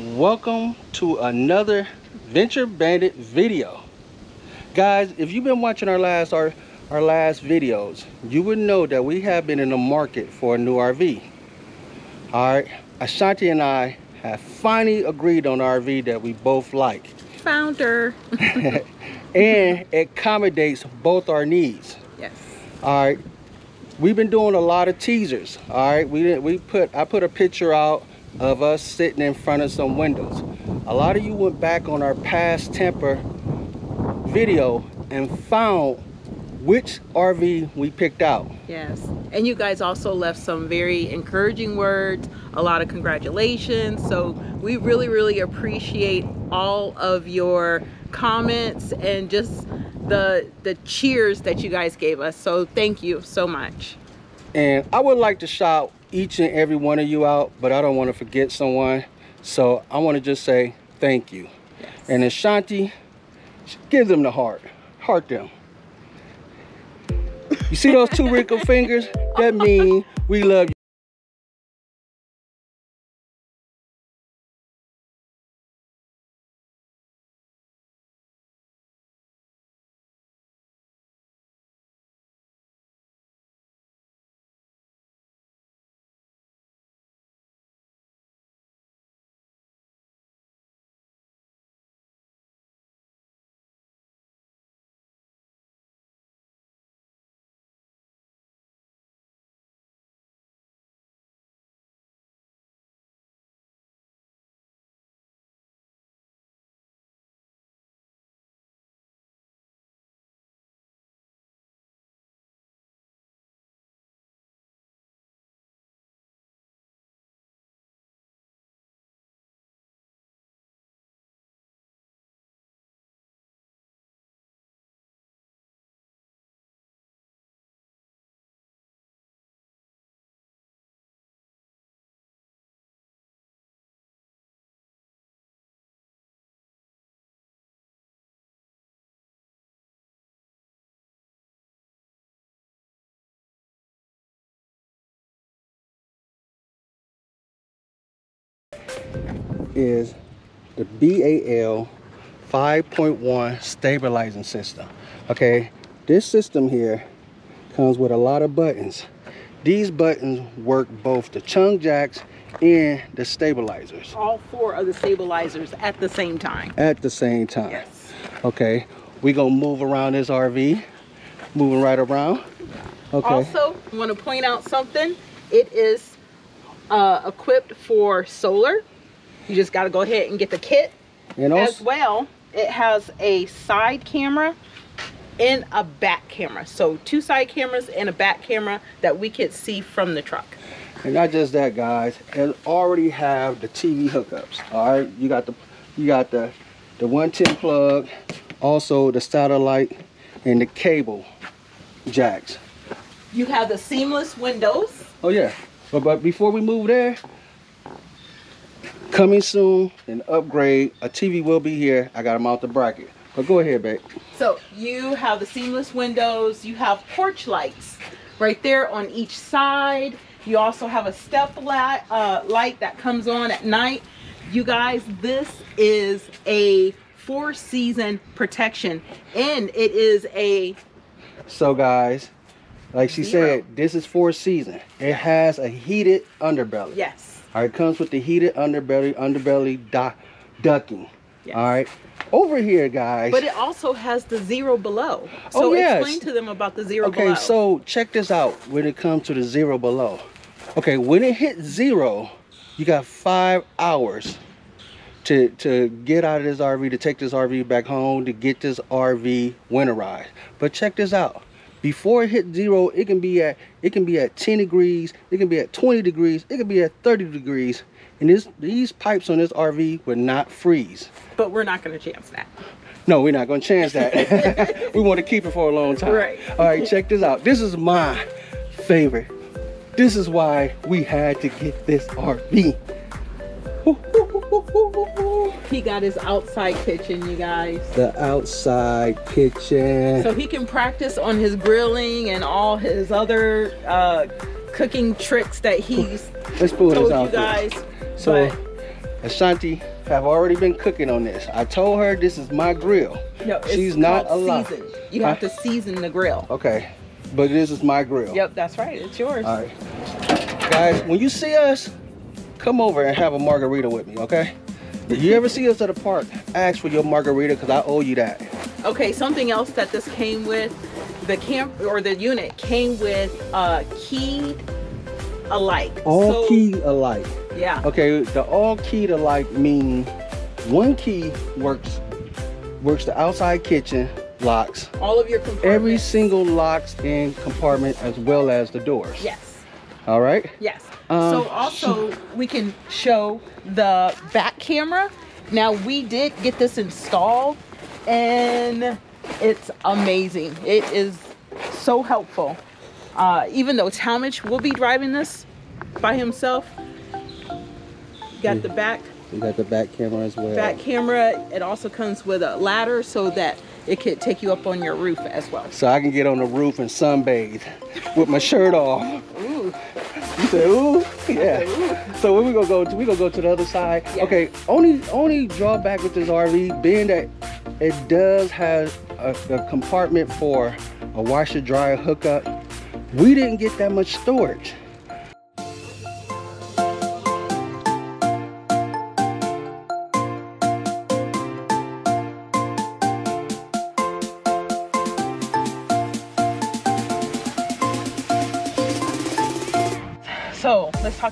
welcome to another Adventure Bandit video. Guys, if you've been watching our last our, our last videos, you would know that we have been in the market for a new RV. Alright, Ashanti and I have finally agreed on RV that we both like. Founder. and it accommodates both our needs. Yes. All right. We've been doing a lot of teasers. All right. We didn't we put I put a picture out of us sitting in front of some windows. A lot of you went back on our past temper video and found which RV we picked out. Yes. And you guys also left some very encouraging words, a lot of congratulations. So we really, really appreciate all of your comments and just the the cheers that you guys gave us. So thank you so much. And I would like to shout each and every one of you out, but I don't want to forget someone. So I want to just say thank you. Yes. And Ashanti, give them the heart. Heart them. You see those two wrinkled fingers? That mean we love you. Is the BAL 5.1 stabilizing system. Okay, this system here comes with a lot of buttons. These buttons work both the tongue jacks and the stabilizers. All four of the stabilizers at the same time. At the same time. Yes. Okay, we're gonna move around this RV. Moving right around. Okay. Also, I want to point out something. It is uh, equipped for solar. You just got to go ahead and get the kit. and As well, it has a side camera and a back camera. So two side cameras and a back camera that we could see from the truck. And not just that, guys. It already have the TV hookups. All right, you got the you got the the 110 plug, also the satellite and the cable jacks. You have the seamless windows. Oh yeah, but but before we move there, coming soon an upgrade. A TV will be here. I got to mount the bracket. But go ahead, babe. So you have the seamless windows. You have porch lights right there on each side. You also have a step light, uh, light that comes on at night. You guys, this is a four season protection and it is a So guys, like she Zero. said, this is four season It has a heated underbelly. yes. All right, comes with the heated underbelly, underbelly du- ducking. Yes. All right, over here, guys. But it also has the zero below. Oh, So yes. explain to them about the zero okay, below. Okay, so check this out when it comes to the zero below. Okay, when it hits zero, you got five hours to to get out of this RV, to take this RV back home, to get this RV winterized. But check this out. Before it hit zero, it can be at it can be at 10 degrees, it can be at 20 degrees, it can be at 30 degrees. And this these pipes on this RV would not freeze. but we're not going to chance that. No, we're not gonna chance that. we want to keep it for a long time. Right. All right, check this out. This is my favorite. This is why we had to get this RV. He got his outside kitchen, you guys. The outside kitchen. So he can practice on his grilling and all his other uh, cooking tricks that he's Let's pull told this out. there. guys. So but Ashanti have already been cooking on this. I told her this is my grill. No, it's She's not alive. seasoned. You have Huh? to season the grill. Okay, but this is my grill. Yep, that's right. It's yours. All right, guys. When you see us, come over and have a margarita with me. Okay. If you ever see us at a park, ask for your margarita because I owe you that. Okay, something else that this came with, the camp or the unit came with uh keyed alike. All So, key alike. Yeah. Okay, the all keyed alike mean one key works works the outside kitchen locks, All of your compartments. every single locks in compartment as well as the doors. Yes. All right. Yes. So also we can show the back camera. Now we did get this installed and it's amazing. It is so helpful. Uh, even though Talmadge will be driving this by himself, got the back We got the back camera as well. back camera. It also comes with a ladder so that it could take you up on your roof as well. So I can get on the roof and sunbathe with my shirt off. Ooh. You say, ooh, yeah. So we gonna go to we gonna go to the other side. Yeah. Okay, only only drawback with this RV being that it does have a, a compartment for a washer dryer hookup. We didn't get that much storage.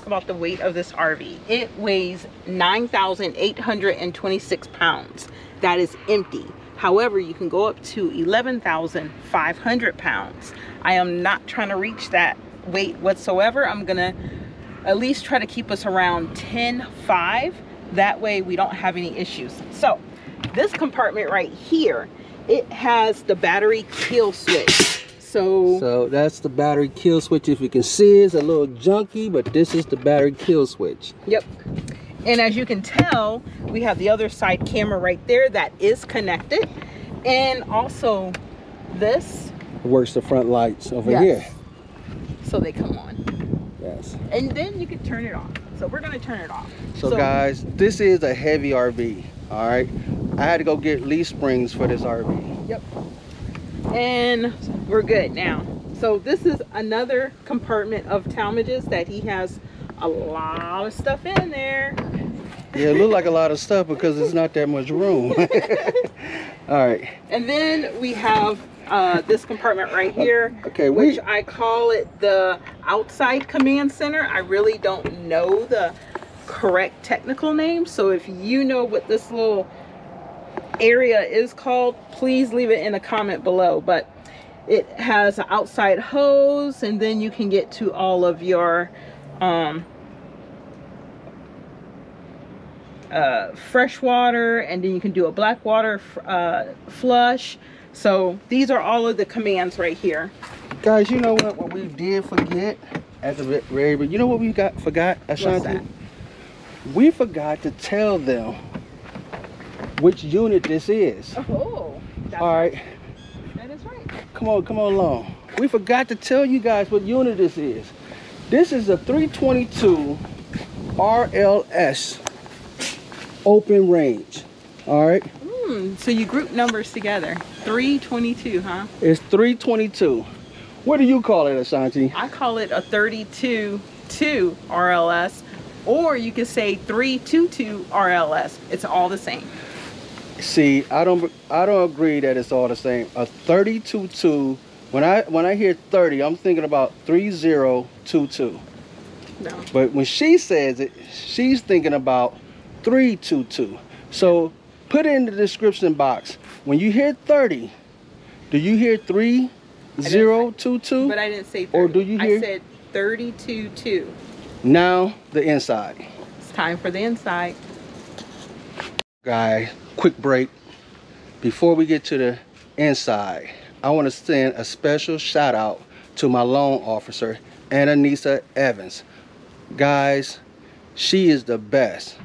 About the weight of this RV. It weighs 9,826 pounds. That is empty. However, you can go up to 11,500 pounds. I am not trying to reach that weight whatsoever. I'm gonna at least try to keep us around 10.5. That way we don't have any issues. So this compartment right here, it has the battery kill switch. So, So that's the battery kill switch. If you can see, it's a little junky, but this is the battery kill switch. Yep. And as you can tell, we have the other side camera right there that is connected. And also this, works the front lights over Yes. here. so they come on. Yes. And then you can turn it off. So we're gonna turn it off. So, guys, this is a heavy RV. All right. I had to go get leaf springs for this RV. Yep. And we're good now. So this is another compartment of Talmadge's that he has a lot of stuff in there. Yeah, it looked like a lot of stuff because it's not that much room. All right. And then we have uh, this compartment right here. Okay, we which I call it the outside command center. I really don't know the correct technical name. So if you know what this little area is called, please leave it in a comment below. But it has an outside hose and then you can get to all of your um, uh, fresh water and then you can do a black water uh, flush. So these are all of the commands right here. guys, you know what? What we did forget at the ve- very, but you know what we got forgot, Ashanti? that? We forgot to tell them which unit this is. Oh, All right, That is right. come on, come on along. We forgot to tell you guys what unit this is. This is a 322 RLS open range. All right, Hmm, so you group numbers together. 322, huh? it's 322. What do you call it, Ashanti? I call it a 32 2 RLS, or you could say 322 RLS. It's all the same. See, I don't I don't agree that it's all the same. A 32.2 when I when I hear 30, I'm thinking about 3022. No. But when she says it, she's thinking about 322. So put it in the description box. When you hear 30, do you hear 3022? But I didn't say 30. Or do you hear- I said 32 2. Now the inside. It's time for the inside. Guy, quick break. Before we get to the inside, I want to send a special shout out to my loan officer, Ananisa Evans. Guys, she is the best.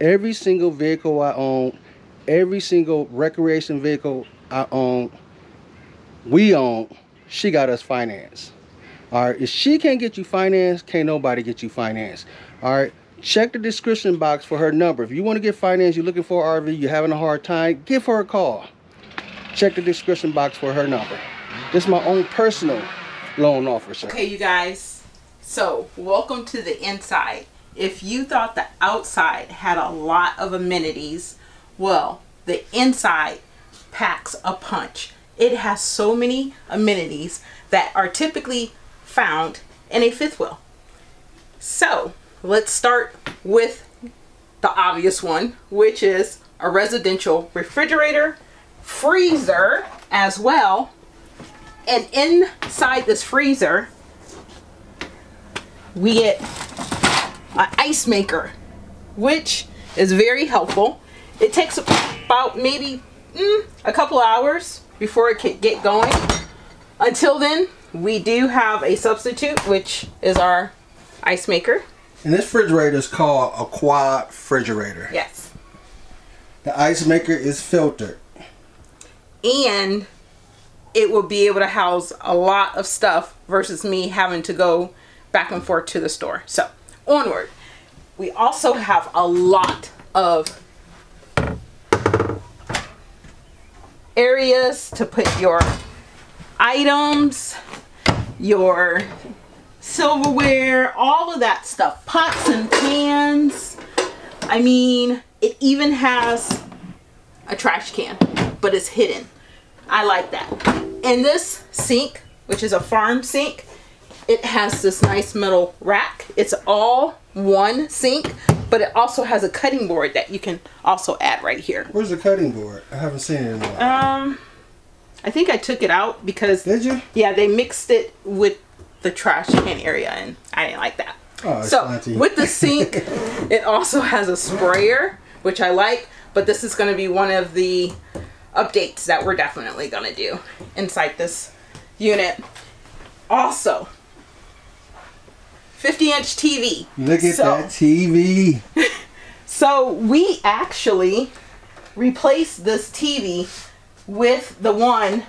Every single vehicle I own, every single recreation vehicle I own, we own, she got us financed. All right, if she can't get you financed, can't nobody get you financed. All right, check the description box for her number. If you want to get finance, you're looking for an RV, you're having a hard time, give her a call. Check the description box for her number. This is my own personal loan officer. Okay, you guys. So, welcome to the inside. If you thought the outside had a lot of amenities, well, the inside packs a punch. It has so many amenities that are typically found in a fifth wheel. So, let's start with the obvious one, which is a residential refrigerator, freezer as well. And inside this freezer, we get an ice maker, which is very helpful. It takes about maybe mm, a couple hours before it can get going. Until then, we do have a substitute, which is our ice maker. And this refrigerator is called a quad refrigerator. Yes. The ice maker is filtered. And it will be able to house a lot of stuff versus me having to go back and forth to the store. So, onward. We also have a lot of areas to put your items, your silverware, all of that stuff, pots and pans. I mean, it even has a trash can, but it's hidden. I like that. And this sink, which is a farm sink, it has this nice metal rack. It's all one sink, but it also has a cutting board that you can also add right here. Where's the cutting board? I haven't seen it in a while. Um, I think I took it out because Did you? yeah, they mixed it with the trash can area, and I didn't like that. Oh, so with the sink, it also has a sprayer, which I like. But this is going to be one of the updates that we're definitely going to do inside this unit. Also, 50 inch TV. Look at So- that TV. So we actually replaced this TV with the one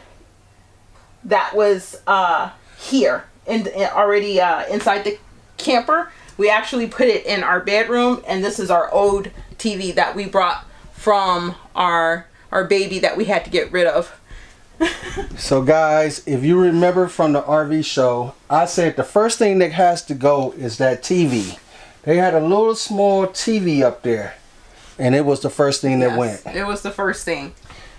that was uh, here and already uh, inside the camper. We actually put it in our bedroom, and this is our old TV that we brought from our our baby that we had to get rid of. So guys, if you remember from the RV show, I said the first thing that has to go is that TV. They had a little small TV up there, and it was the first thing that went. It was the first thing.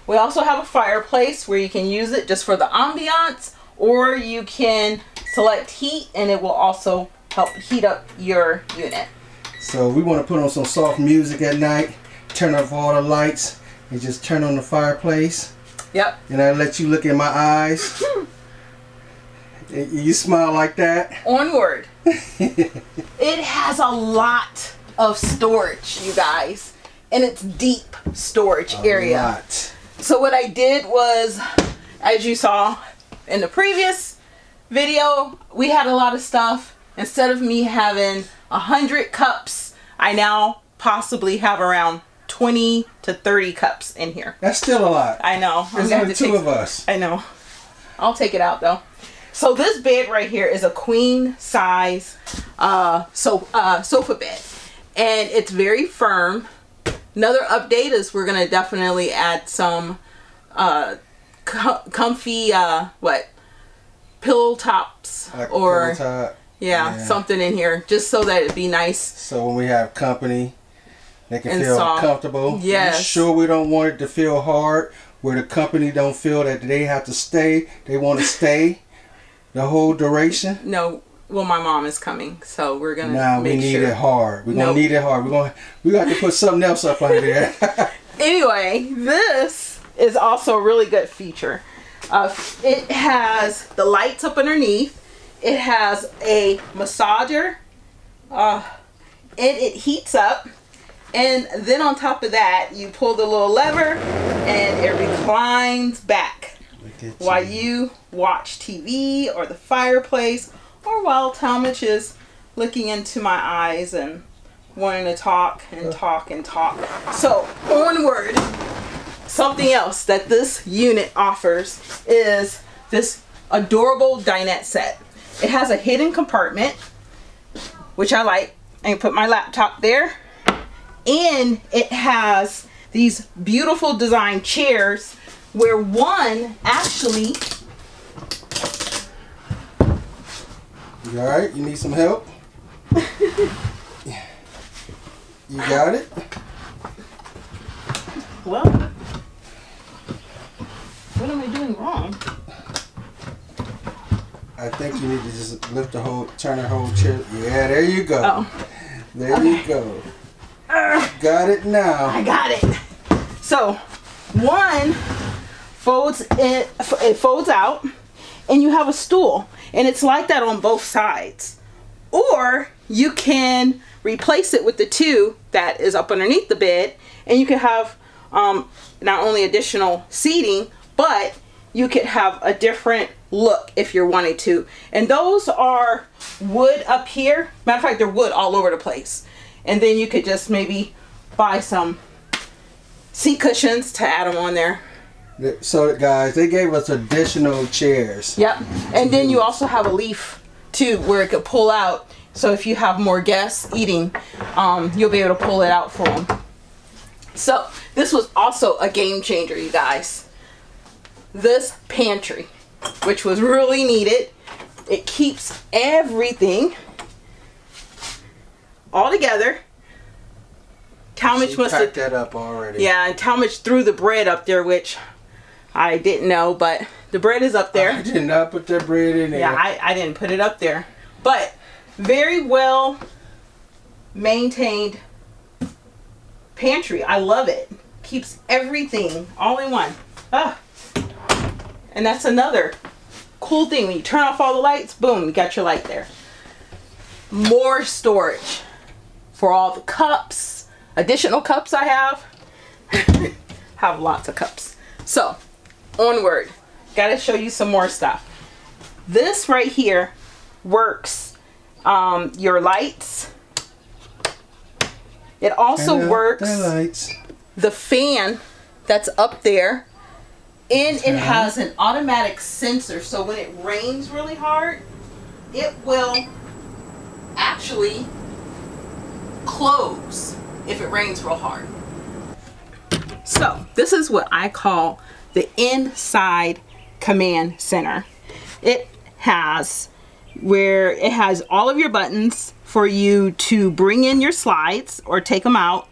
We also have a fireplace where you can use it just for the ambiance, or you can select heat, and it will also help heat up your unit. So we want to put on some soft music at night, turn off all the lights, and just turn on the fireplace. Yep. And I let you look in my eyes. You smile like that. Onward. it has a lot of storage, you guys, and it's deep storage area. Lot. So what I did was, as you saw in the previous video, we had a lot of stuff. Instead of me having a hundred cups, I now possibly have around 20 to 30 cups in here. That's still a lot. I know. There's only two take- of us. I know. I'll take it out though. So this bed right here is a queen size uh, so, uh, sofa bed, and it's very firm. Another update is we're gonna definitely add some uh, co- comfy uh, what pillow tops Like or pillow top. yeah, Yeah. something in here just so that it'd be nice. So when we have company, they can feel soft. comfortable. Yes. You Sure, we don't want it to feel hard. Where the company don't feel that they have to stay. They want to stay the whole duration. No, well my mom is coming, so we're gonna Nah, we need sure. it hard. We're Nope. gonna need it hard. We're gonna we got to put something else up under there. anyway, this is also a really good feature. Uh, it has the lights up underneath. It has a massager. Uh, and it heats up. And then on top of that, you pull the little lever and it reclines back at while you watch TV or the fireplace or while Talmadge is looking into my eyes and wanting to talk and talk and talk. So, onward. Something else that this unit offers is this adorable dinette set. It has a hidden compartment, which I like, I can put my laptop there. And it has these beautiful design chairs where one actually You all right? You need some help? you got it? well I wrong? I think you need to just lift the whole, turn the whole chair. Yeah, there you go. Oh. There you go. got it now. I got it. So one folds it, it folds out and you have a stool and it's like that on both sides. Or you can replace it with the two that is up underneath the bed and you can have um, not only additional seating but you could have a different look if you're wanting to. And those are wood up here. Matter of fact, they're wood all over the place. And then you could just maybe buy some seat cushions to add them on there. So guys, they gave us additional chairs. Yep. And then you also have a leaf too where it could pull out. So if you have more guests eating, um, you'll be able to pull it out for them. So this was also a game changer, you guys this pantry, which was really needed. It keeps everything all together. Talmadge must have that up already. Yeah, and Talmadge threw the bread up there, which I didn't know, but the bread is up there. I did not put that bread in there. Yeah, I, I didn't put it up there. But very well maintained pantry. I love it. Keeps everything all in one. Ah. And that's another cool thing. When you turn off all the lights, boom, you got your light there. More storage for all the cups, additional cups I have. have lots of cups. So, onward. Gotta show you some more stuff. This right here works um, your lights. It also works the, the fan that's up there and it has an automatic sensor so when it rains really hard it will actually close if it rains real hard. So this is what I call the inside command center. It has where it has all of your buttons for you to bring in your slides or take them out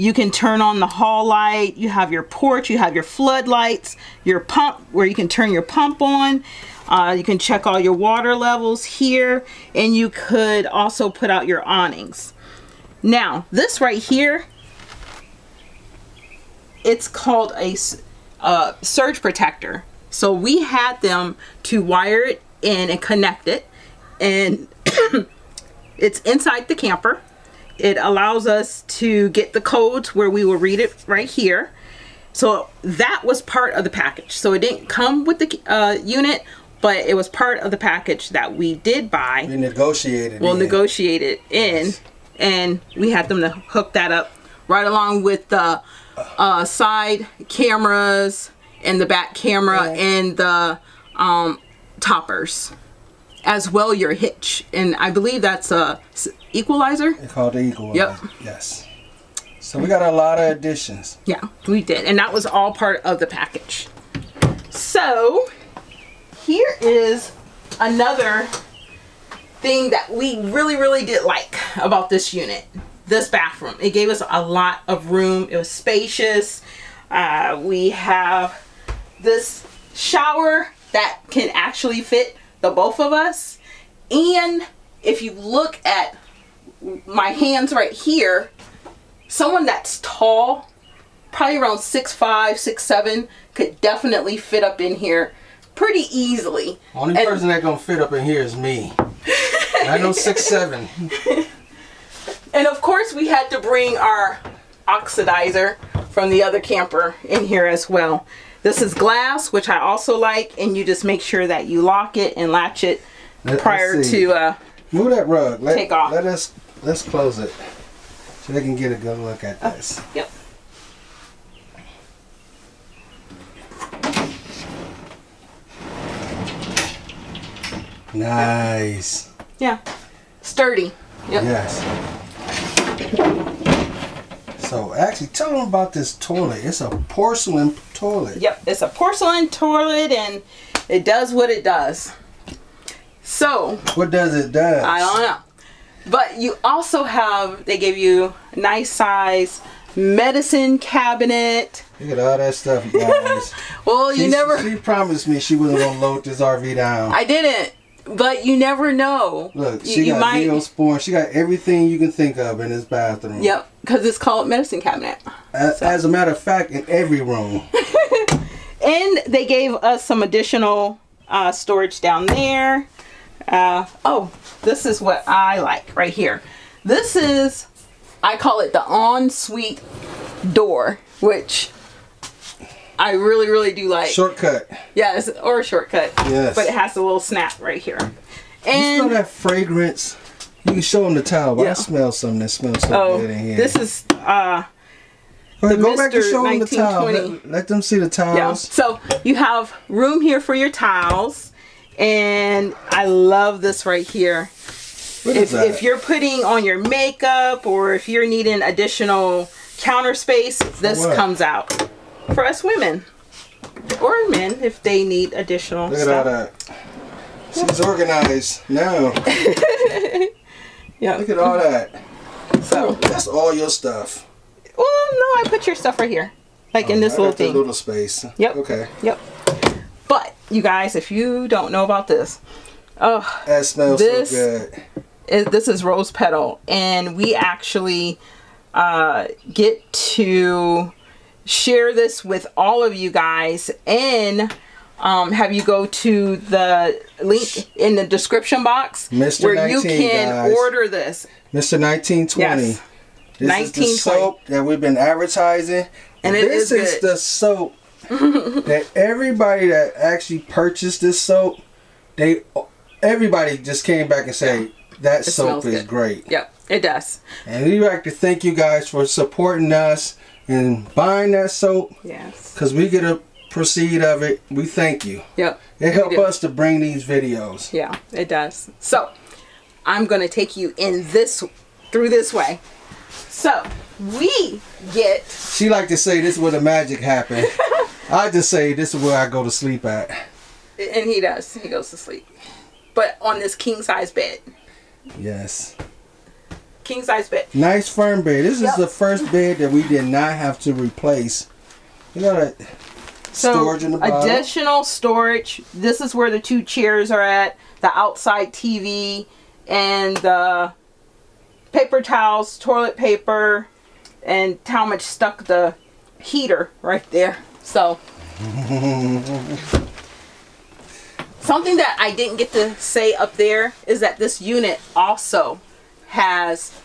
you can turn on the hall light. You have your porch. You have your floodlights, your pump where you can turn your pump on. Uh, you can check all your water levels here. And you could also put out your awnings. Now, this right here, it's called a uh, surge protector. So we had them to wire it in and connect it. And it's inside the camper it allows us to get the codes where we will read it right here. So that was part of the package. So it didn't come with the uh, unit, but it was part of the package that we did buy. We negotiated. We'll negotiate it in, yes. and we had them to hook that up right along with the uh, side cameras and the back camera and the um, toppers as well your hitch and I believe that's a equalizer? It's called the equalizer yep. yes. So we got a lot of additions. Yeah we did and that was all part of the package. So here is another thing that we really really did like about this unit this bathroom. It gave us a lot of room it was spacious. Uh, we have this shower that can actually fit the both of us. And if you look at my hands right here, someone that's tall, probably around six five, six seven, could definitely fit up in here pretty easily. Only and, person that gonna fit up in here is me. I know six seven. and of course we had to bring our oxidizer from the other camper in here as well. This is glass, which I also like, and you just make sure that you lock it and latch it Let, prior to uh, move that rug. Let, take off. Let us let's close it so they can get a good look at oh, this. Yep. Nice. Yeah. Sturdy. Yep. Yes. So actually, tell them about this toilet. It's a porcelain toilet. Yep, it's a porcelain toilet and it does what it does. So, What does it does? I don't know. But you also have, they give you nice size medicine cabinet. Look at all that stuff, guys. Well, you never, She promised me she wasn't gonna load this RV down. I didn't, but you never know. Look, she you got might, Neosporin. She got everything you can think of in this bathroom. Yep, because it's called medicine cabinet. As, as a matter of fact, in every room. And they gave us some additional uh, storage down there. Uh, oh, this is what I like right here. This is, I call it the ensuite door, which I really, really do like. Shortcut. Yes, or a shortcut. Yes. But it has a little snap right here. And You smell that fragrance? You can show them the towel, but Yeah. I smell something that smells so oh, good in here. this is uh Go, the go back to Mr. show them the towel. 1920. Let, let them see the yeah. towels. So you have room here for your towels, and I love this right here. What if, is that? if you're putting on your makeup or if you're needing additional counter space, this comes out for us women or men if they need additional Look at all that. She's organized now. Yeah. Look at all that. So, That's all your stuff. well, no, I put your stuff right here, like in oh, this I little thing. little space. Yep. Okay. Yep. But you guys, if you don't know about this, oh, That smells This- so good. it, this is rose petal and we actually uh, get to share this with all of you guys and um, have you go to the link in the description box Mr. where you can guys. order this Mr. 1920. Yes. This is 1920. the soap that we've been advertising. And it this is is the soap that everybody that actually purchased this soap, they everybody just came back and say that It soap is good. great. yep it does And we like to thank you guys for supporting us and buying that soap yes because we get a proceed of it. We thank you. yep It helped us to bring these videos. yeah it does so i'm gonna take you in this through this way so we get She like to say this is where the magic happened. I just say this is where I go to sleep at. And he does. He goes to sleep. But on this king size bed. Yes. King size bed. Nice firm bed. This Yep. is the first bed that we did not have to replace. You got a So storage in the bottom. additional storage. This is where the two chairs are at. The outside TV and the paper towels, toilet paper, and how much stuck the heater right there. So something that I didn't get to say up there is that this unit also has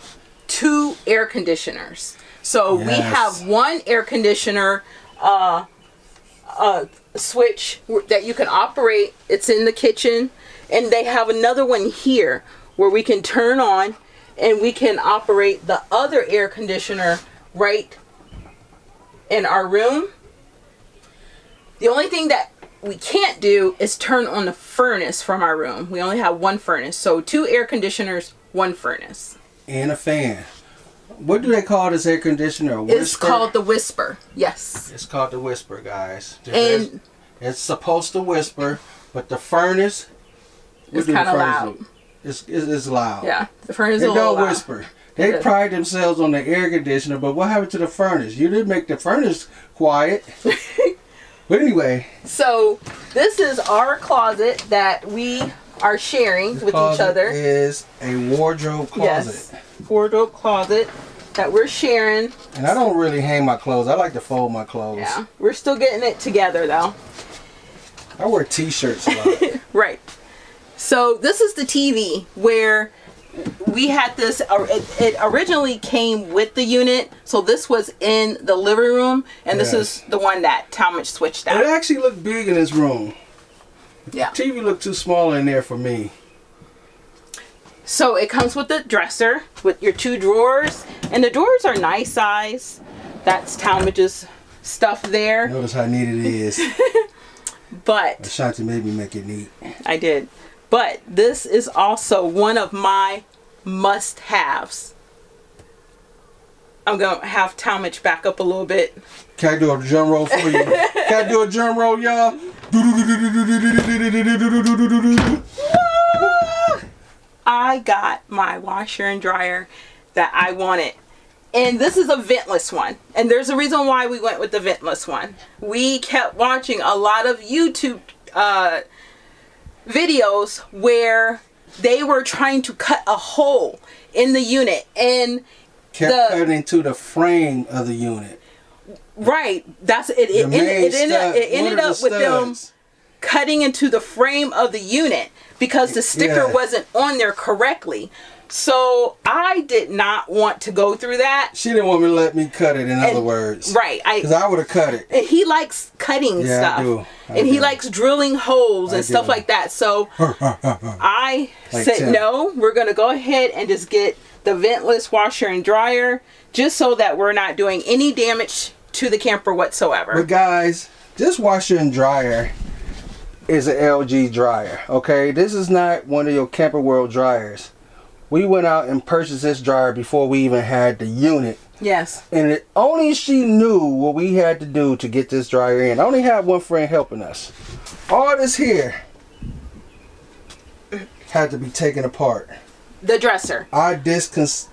two air conditioners. So we have one air conditioner uh, uh, switch that you can operate. It's in the kitchen, and they have another one here where we can turn on and we can operate the other air conditioner right in our room. The only thing that we can't do is turn on the furnace from our room. We only have one furnace. So two air conditioners, one furnace. and a fan. What do they call this air conditioner? It's called the Whisper. Yes. It's called the whisper, guys. And it's supposed to whisper, but the furnace. It's kinda loud. do? It's, it's, loud. yeah, the furnace is It a little don't loud. whisper. They pride themselves on the air conditioner, but what happened to the furnace? You didn't make the furnace quiet. but anyway, So this is our closet that we are sharing with each other. is a wardrobe closet. Yes, wardrobe closet that we're sharing. And I don't really hang my clothes. I like to fold my clothes. Yeah, we're still getting it together though. I wear t-shirts a lot. Right. So this is the TV where we had this. uh, It, it originally came with the unit, so this was in the living room, and this Yes. is the one that Talmadge switched out it actually looked big in this room. Yeah. TV looked too small in there for me. So it comes with the dresser with your two drawers, and the drawers are nice size. That's Talmadge's stuff there, Notice how neat it is. but Ashanti made me make it neat. I did. But this is also one of my must-haves. I'm gonna have Talmadge back up a little bit. Can I do a drum roll for you? Can I do a drum roll, y'all? I got my washer and dryer that I wanted. And this is a ventless one. And there's a reason why we went with the ventless one. We kept watching a lot of YouTube uh, videos where they were trying to cut a hole in the unit. And Kept The- cutting into the frame of the unit. right, that's it. It, ended, it ended, stud- it ended up the with them cutting into the frame of the unit because the sticker Yeah. wasn't on there correctly. So I did not want to go through that. She didn't want me to let me cut it, in other words. Right. Because I I would have cut it. and he likes cutting Yeah, I stuff. do. I and he likes drilling holes I and stuff do. like that. So I Like said no, we're gonna go ahead and just get the ventless washer and dryer just so that we're not doing any damage to the camper whatsoever. But guys, this washer and dryer is an LG dryer. Okay, this is not one of your Camper World dryers. We went out and purchased this dryer before we even had the unit. yes. And it, only she knew what we had to do to get this dryer in. I only had one friend helping us. All this here had to be taken apart. The dresser. I discons.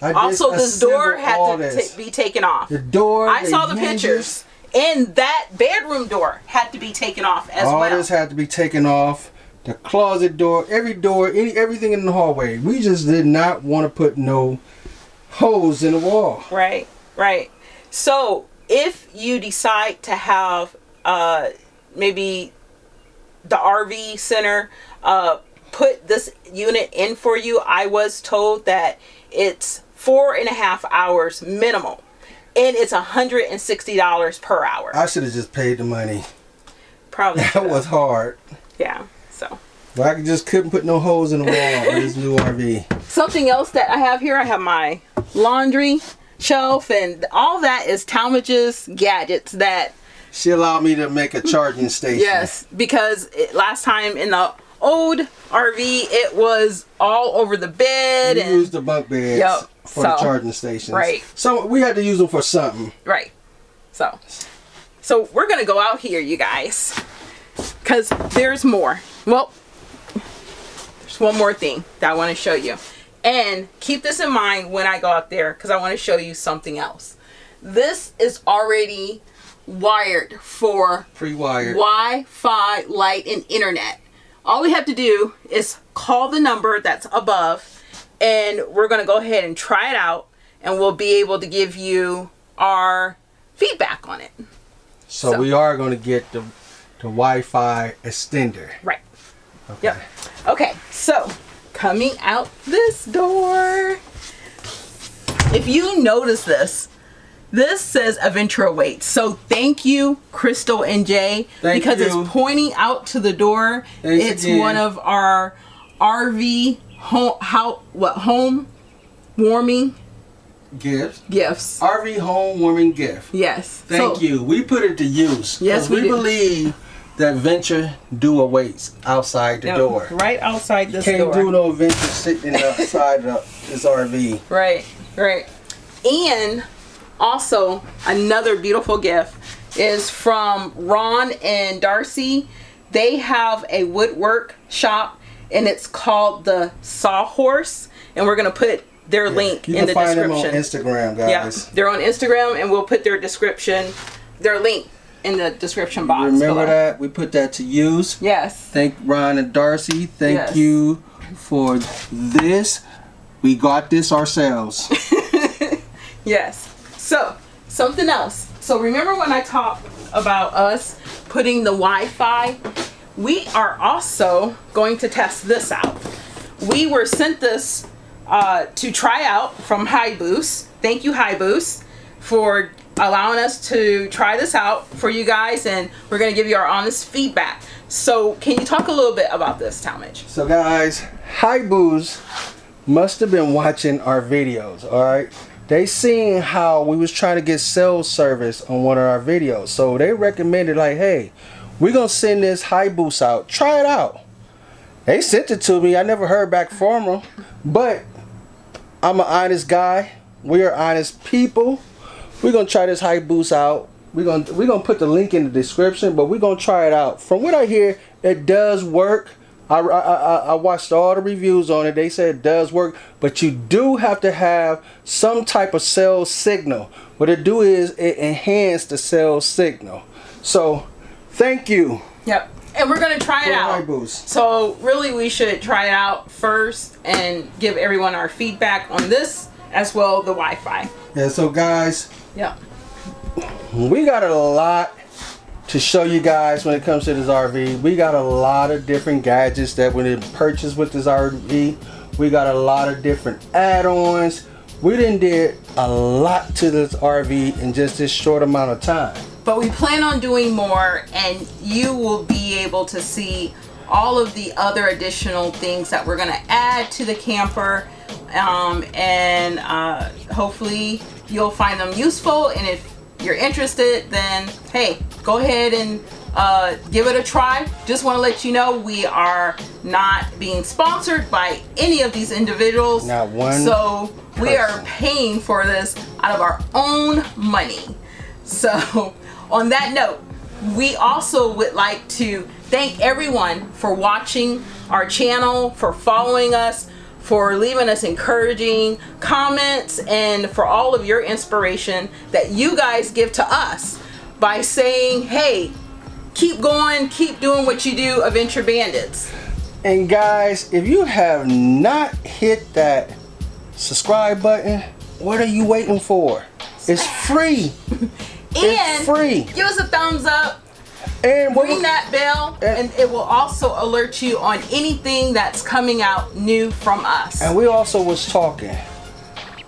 I Also, this door had to be taken off. the door. I saw the hinges, pictures. And that bedroom door had to be taken off as all well. All this had to be taken off. The closet door, every door, any everything in the hallway. We just did not want to put no holes in the wall. Right, right. So if you decide to have uh, maybe the RV center uh, put this unit in for you, I was told that it's four and a half hours minimum. And it's $160 per hour. I should have just paid the money. Probably. That was hard. Yeah. So But I just couldn't put no holes in the wall on this new RV. something else that I have here, I have my laundry shelf, and all that is Talmadge's gadgets that She allowed me to make a charging station. Yes, because it, last time in the old RV, it was all over the bed We and used the bunk beds Yep. for the charging stations. right. So we had to use them for something. right. So, so we're gonna go out here, you guys, because there's more. Well, there's one more thing that I want to show you, and keep this in mind when I go out there, because I want to show you something else. This is already wired for Pre-wired. Wi-Fi, light, and internet. All we have to do is call the number that's above, and we're gonna go ahead and try it out, and we'll be able to give you our feedback on it. So, So- we are going to get the the Wi-Fi extender. Right. Okay. Yep. Okay. So coming out this door. If you notice this, this says Adventure Awaits. So thank you, Crystal and Jay, Thank because you. it's pointing out to the door. Thanks it's again. one of our RV home how what home warming Gifts. gifts. RV home warming gift. Yes. Thank So- you. We put it to use. Yes, we we, believe that venture do awaits outside the Yep, door. Right outside this door. Can't door. do no venture sitting outside of this RV. Right, right. And also another beautiful gift is from Ron and Darcy. They have a woodwork shop and it's called the Sawhorse. And we're gonna put their link You in can the find them on description. Instagram, Yeah, they're on Instagram and we'll put their description, their link in the description box. Remember below. that? We put that to use. Yes. Thank Ron and Darcy. Thank Yes. you for this. We got this ourselves. Yes. So, something else. So, remember when I talked about us putting the Wi Fi? We are also going to test this out. We were sent this uh, to try out from HiBoost. Thank you, HiBoost, for allowing us to try this out for you guys, and we're going to give you our honest feedback. So, can you talk a little bit about this, Talmadge? So guys, HiBoost must have been watching our videos, alright? They seen how we was trying to get sales service on one of our videos. So they recommended like, hey, we're gonna send this HiBoost out. Try it out. They sent it to me. I never heard back from them. But I'm an honest guy. We are honest people. We're gonna try this HiBoost out. We're gonna we're gonna put the link in the description, but we're gonna try it out. From what I hear, it does work. I, I, I, I watched all the reviews on it. They said it does work, but you do have to have some type of cell signal. What it do is it enhance the cell signal. So, thank you. Yep. And we're gonna try it out. So really, we should try it out first and give everyone our feedback on this as well the Wi-Fi. Yeah. So guys, Yep. we got a lot to show you guys when it comes to this RV. We got a lot of different gadgets that we didn't purchase with this RV. We got a lot of different add-ons. We didn't did a lot to this RV in just this short amount of time. But we plan on doing more, and you will be able to see all of the other additional things that we're gonna add to the camper, um, and uh, hopefully you'll find them useful. And if you're interested, then hey, go ahead and uh, give it a try. Just want to let you know we are not being sponsored by any of these individuals. Not one So we are paying for this out of our own money. So, on that note, we also would like to thank everyone for watching our channel, for following us, for leaving us encouraging comments, and for all of your inspiration that you guys give to us by saying, hey, keep going, keep doing what you do, Adventure Bandits. And guys, if you have not hit that subscribe button, what are you waiting for? It's free. And free. give us a thumbs up, And ring that bell Eh. and it will also alert you on anything that's coming out new from us And we also was talking.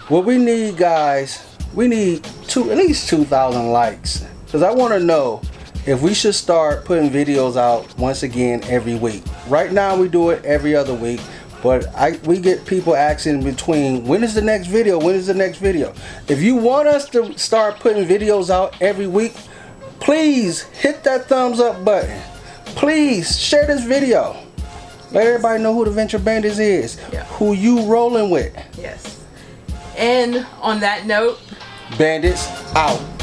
What we need, guys, we need two at least two thousand likes, because I want to know if we should start putting videos out once again every week. Right now we do it every other week, but I we get people asking between when is the next video? When is the next video? If you want us to start putting videos out every week, please hit that thumbs up button. Please share this video. Let everybody know who the Adventure Bandits is. Yeah. Who you rolling with. yes and on that note Bandits out.